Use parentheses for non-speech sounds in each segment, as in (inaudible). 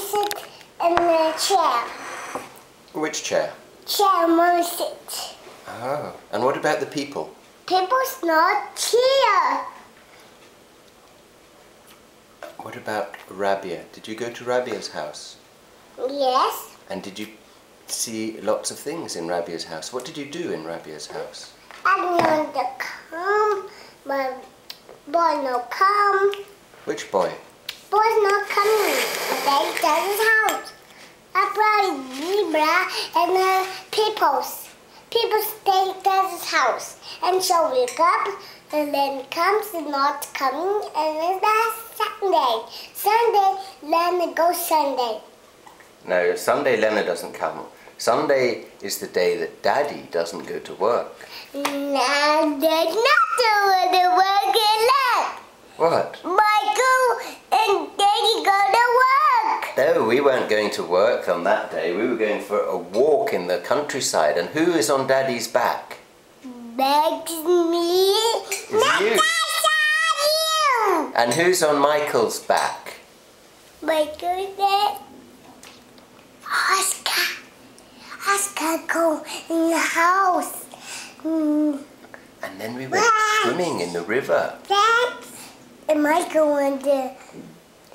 sit in the chair. Which chair? Chair, mommy sit. Oh. And what about the people? People's not here. What about Rabia? Did you go to Rabia's house? Yes. And did you see lots of things in Rabia's house? What did you do in Rabia's house? I want to come, but boy no come. Which boy? Boy's not coming. They does his house. I brought Libra and the peoples. People stay at his house. And so we up and then comes not coming and then it's Sunday. Sunday, it goes Sunday. No, Sunday Lena doesn't come. Sunday is the day that Daddy doesn't go to work. Now there's nothing with the work left. What? Michael and Daddy go to work. No, we weren't going to work on that day. We were going for a walk in the countryside. And who is on Daddy's back? That's me. It's you. You. And who's on Michael's back? Michael there. Oscar. Oscar go in the house. Mm, And then we went swimming in the river. and Michael went to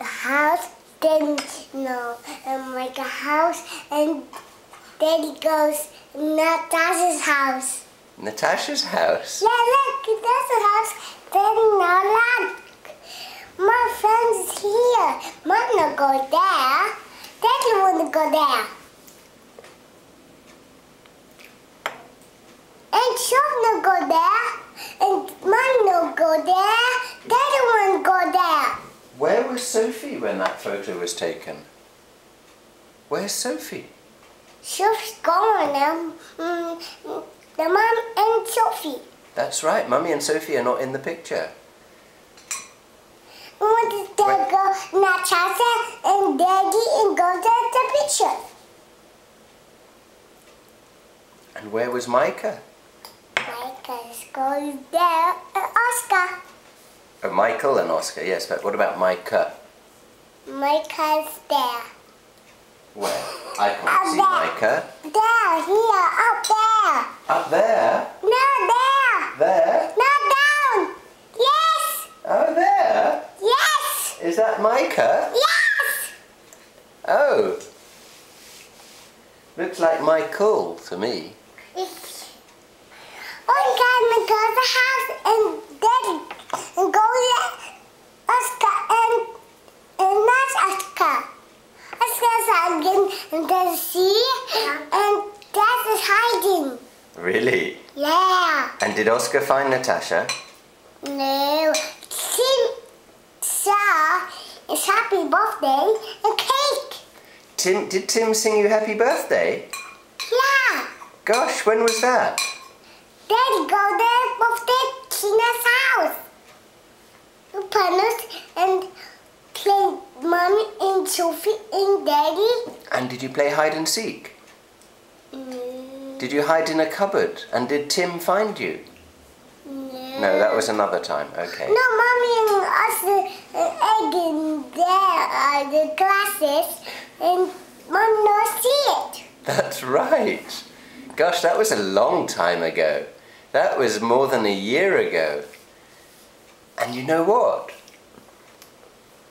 the house. Then no, and Michael house, and then he goes Natasha's house. Natasha's house. Yeah, look, the house. Then now look. My friend's here. Mom not go there. Daddy wanna go there. And Sean no go there. And Mom not go there. Daddy wanna go there. Where was Sophie when that photo was taken? Where's Sophie? Sophie's gone now. Mm, mm, the mom and Sophie. That's right, Mummy and Sophie are not in the picture. We want to go Natasha and Daddy and go to the picture. And where was Micah? Micah's going there. Oscar. Oh, Michael and Oscar, yes, but what about Micah? Micah's there. Where? I can't see there. Micah. There, here, up there. Up there? No, there. There? No, down. Yes. Oh, there? Yes. Is that Micah? Yes. Oh. Looks like Michael to me. It's... Oh, I'm gonna go to the house and Daddy and go there. Oscar and and that's Oscar. Oscar's hiding in the sea and Dad is hiding. Really? Yeah. And did Oscar find Natasha? No. Tim saw his happy birthday and cake. Tim, did Tim sing you happy birthday? Yeah. Gosh, when was that? Daddy go there birthday Tina's house. Panos and play mommy and Sophie and daddy. And did you play hide and seek? Mm, Did you hide in a cupboard? And did Tim find you? no. No, that was another time. Okay. No, mommy and us uh, uh, egg in there are the glasses and mom not see it. (laughs) That's right. Gosh, that was a long time ago. That was more than a year ago. And you know what?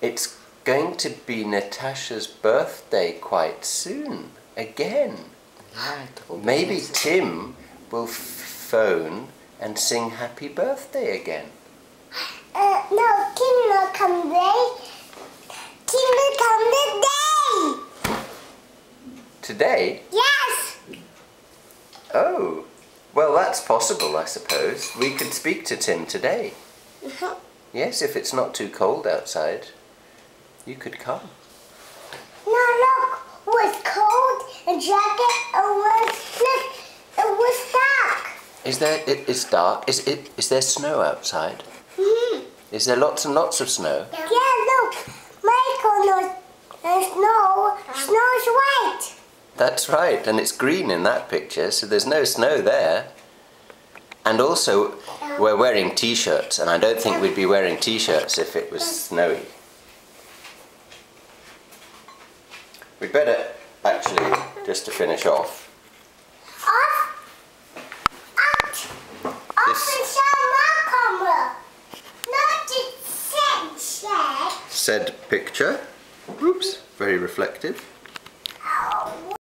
It's going to be Natasha's birthday quite soon. Again. Maybe Tim will f- phone and sing happy birthday again. Uh, no, Kim not come today. Kim will come today. Today? Yes. Oh. Well, that's possible, I suppose. We could speak to Tim today. Yes, if it's not too cold outside, you could come. No, look, it was cold, a jacket, and was look, it was dark. Is there? It, it's dark. Is it? Is there snow outside? Mhm. Is there lots and lots of snow? Yeah, look, Michael knows the snow. Snow is white. That's right, and it's green in that picture, so there's no snow there. And also, we're wearing t-shirts, and I don't think we'd be wearing t-shirts if it was snowy. We'd better actually, just to finish off, Off. Out. Off This- and show my camera. Not the same shed. said picture. Oops, very reflective.